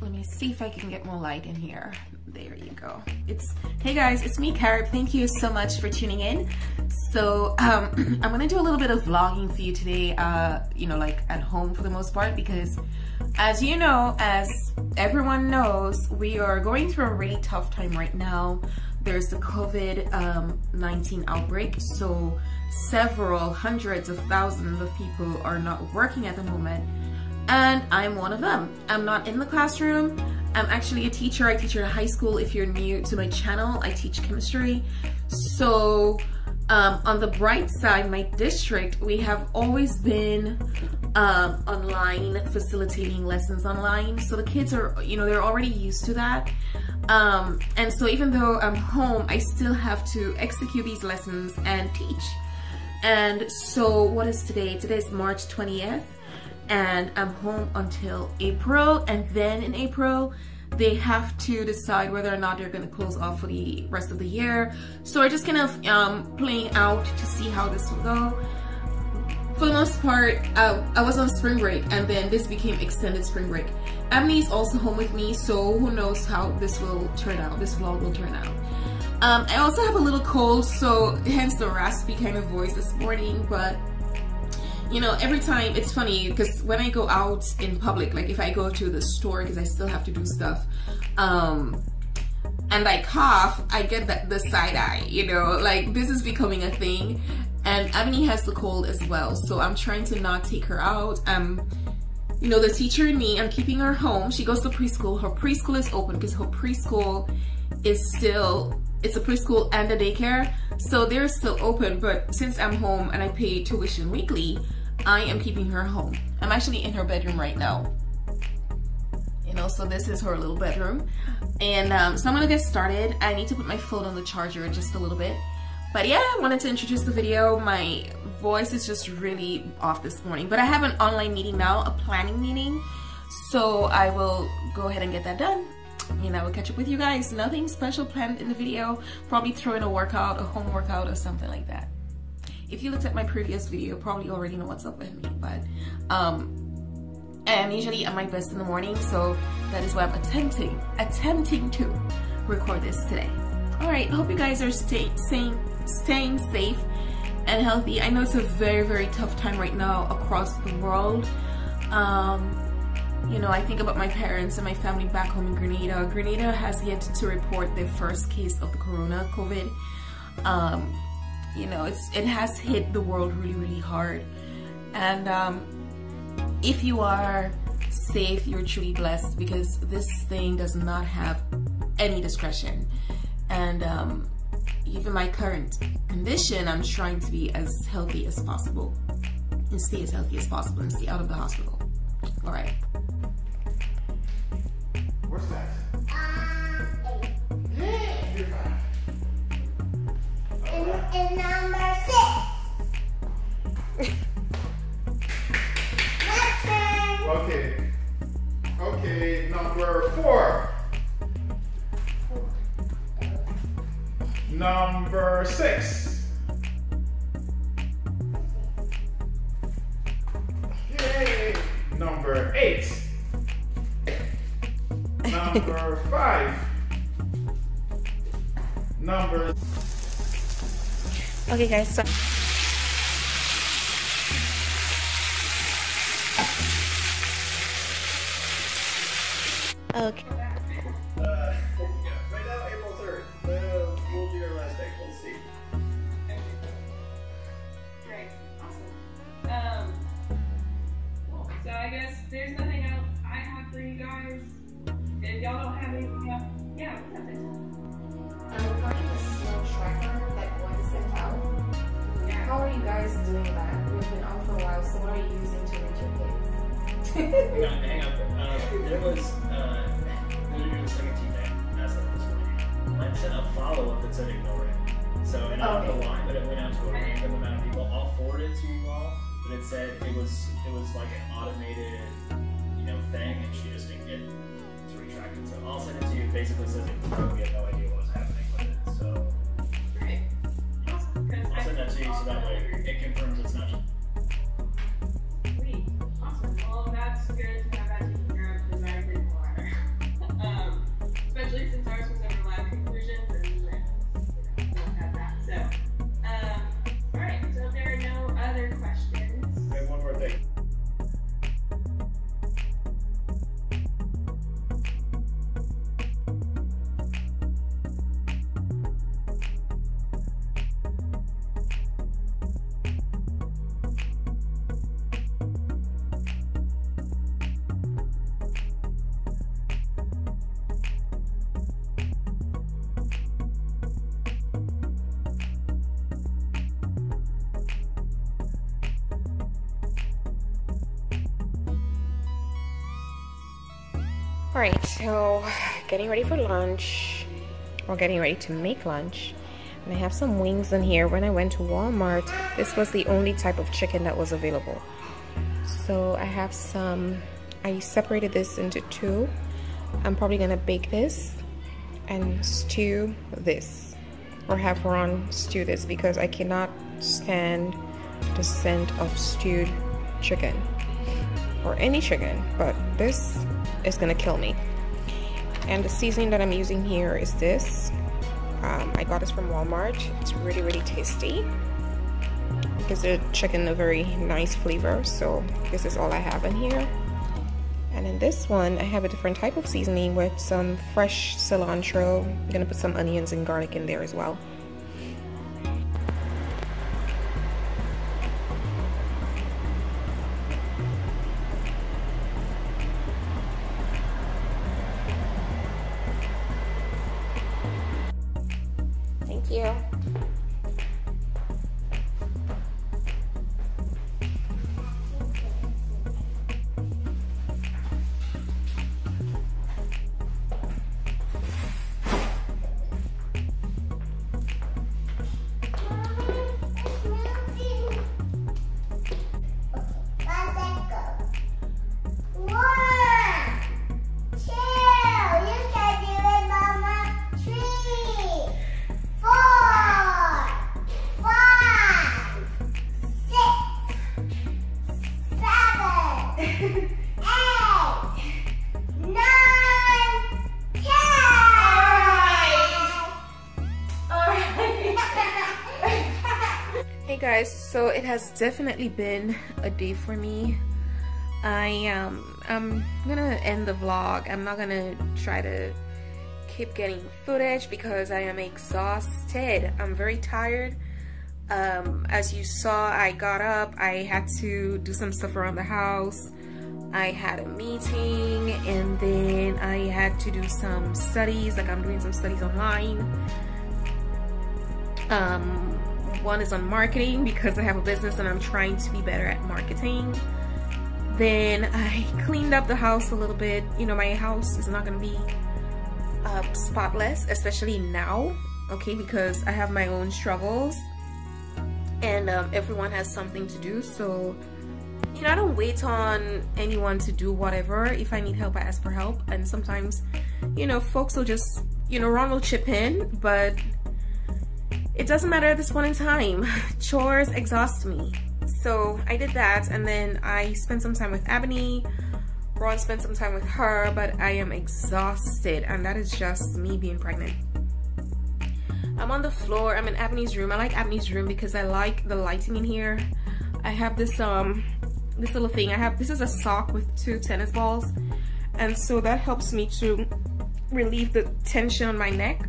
let me see if I can get more light in here. There you go. It's Hey guys, it's me, Carib. Thank you so much for tuning in. So um, I'm gonna do a little bit of vlogging for you today, uh, you know, like at home for the most part, because as you know, as everyone knows, we are going through a really tough time right now. There's the COVID-19 um, outbreak, so several hundreds of thousands of people are not working at the moment and I'm one of them. I'm not in the classroom. I'm actually a teacher. I teach at a high school. If you're new to my channel, I teach chemistry. So um, on the bright side, my district, we have always been um, online, facilitating lessons online. So the kids are, you know, they're already used to that. Um, and so even though I'm home, I still have to execute these lessons and teach. And so what is today? Today is March 20th and I'm home until April and then in April they have to decide whether or not they're going to close off for the rest of the year. So we're just kind of um, playing out to see how this will go. For the most part I was on spring break and then this became extended spring break. Abeni is also home with me so who knows how this will turn out this vlog will turn out. Um, I also have a little cold so hence the raspy kind of voice this morning but you know, every time it's funny because when I go out in public, like if I go to the store because I still have to do stuff, um, and I cough, I get that the side eye, you know, like this is becoming a thing. And Abeni has the cold as well, so I'm trying to not take her out. Um, you know, the teacher and me, I'm keeping her home. She goes to preschool. Her preschool is open because her preschool is still, it's a preschool and a daycare. So they're still open, but since I'm home and I pay tuition weekly, I am keeping her home. I'm actually in her bedroom right now. You know, so this is her little bedroom. And um, so I'm gonna get started. I need to put my phone on the charger just a little bit. But yeah, I wanted to introduce the video. My voice is just really off this morning. But I have an online meeting now, a planning meeting. So I will go ahead and get that done. And I will catch up with you guys. Nothing special planned in the video. Probably throw in a workout, a home workout or something like that if you looked at my previous video, probably already know what's up with me, but um, I'm usually at my best in the morning, so that is why I'm attempting, attempting to record this today. All right, hope you guys are stay, staying, staying safe and healthy. I know it's a very, very tough time right now across the world. Um, you know, I think about my parents and my family back home in Grenada. Grenada has yet to report their first case of the corona, COVID. Um, you know it's it has hit the world really really hard. And um, if you are safe you're truly blessed because this thing does not have any discretion. And um, even my current condition I'm trying to be as healthy as possible and stay as healthy as possible and stay out of the hospital. All right. Where's that number six. okay. Okay, number four. Number six. Number eight. Number five. Number Okay guys, so Guys doing that? We've been on for a while, so what are you using to reach your kids? hang on, hang on. Uh, there was, uh, literally the 17th day. That's not this morning. Mine sent a follow up that said ignore it. So, and I don't know why, but it went out to a random amount of people. I'll forward it to you all, but it said it was, it was like an automated, you know, thing, and she just didn't get to retract it. So I'll send it to you. It basically says ignore it. All right, so getting ready for lunch. We're getting ready to make lunch. And I have some wings in here. When I went to Walmart, this was the only type of chicken that was available. So I have some, I separated this into two. I'm probably gonna bake this and stew this or have Ron stew this because I cannot stand the scent of stewed chicken or any chicken but this is gonna kill me. And the seasoning that I'm using here is this. Um, I got this from Walmart. It's really really tasty. It gives the chicken a very nice flavor so this is all I have in here. And in this one I have a different type of seasoning with some fresh cilantro. I'm gonna put some onions and garlic in there as well you. guys so it has definitely been a day for me. I um I'm gonna end the vlog. I'm not gonna try to keep getting footage because I am exhausted. I'm very tired. Um as you saw I got up. I had to do some stuff around the house I had a meeting and then I had to do some studies like I'm doing some studies online um one is on marketing because I have a business and I'm trying to be better at marketing. Then I cleaned up the house a little bit. You know, my house is not going to be uh, spotless, especially now, okay, because I have my own struggles and um, everyone has something to do. So, know, I don't wait on anyone to do whatever. If I need help, I ask for help. And sometimes, you know, folks will just, you know, Ron will chip in, but it doesn't matter at this point in time. Chores exhaust me. So I did that and then I spent some time with Abeni. Ron spent some time with her, but I am exhausted and that is just me being pregnant. I'm on the floor. I'm in Abeni's room. I like Abeni's room because I like the lighting in here. I have this um this little thing. I have this is a sock with two tennis balls. And so that helps me to relieve the tension on my neck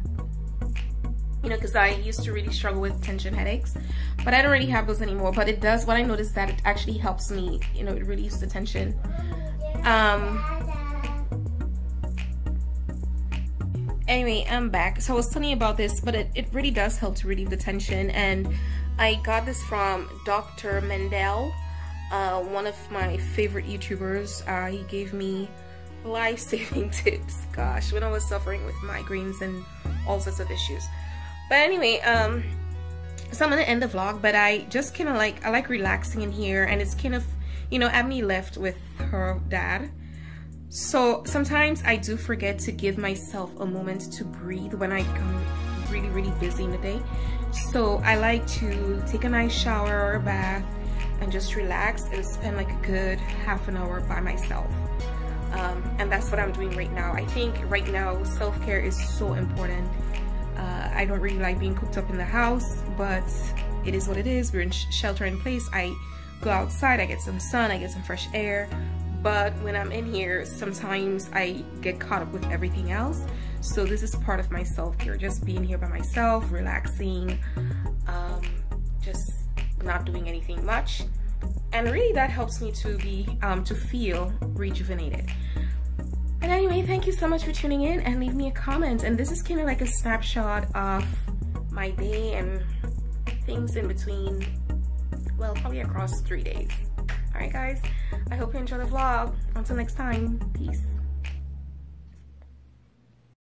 you know because I used to really struggle with tension headaches but I don't really have those anymore but it does what I noticed that it actually helps me you know it relieves the tension um anyway I'm back so I was telling you about this but it, it really does help to relieve the tension and I got this from Dr. Mandell uh, one of my favorite YouTubers uh, he gave me life-saving tips gosh when I was suffering with migraines and all sorts of issues but anyway, um, so I'm gonna end the vlog, but I just kind of like, I like relaxing in here and it's kind of, you know, Abeni left with her dad. So sometimes I do forget to give myself a moment to breathe when I come really, really busy in the day. So I like to take a nice shower or a bath and just relax and spend like a good half an hour by myself. Um, and that's what I'm doing right now. I think right now self-care is so important uh, I don't really like being cooped up in the house, but it is what it is. We're in sh shelter in place. I go outside, I get some sun, I get some fresh air. But when I'm in here, sometimes I get caught up with everything else. So this is part of my self-care, just being here by myself, relaxing, um, just not doing anything much. And really that helps me to be, um, to feel rejuvenated. and anyway, thank you so much for tuning in and leave me a comment. And this is kind of like a snapshot of my day and things in between, well, probably across three days. All right, guys, I hope you enjoy the vlog. Until next time, peace.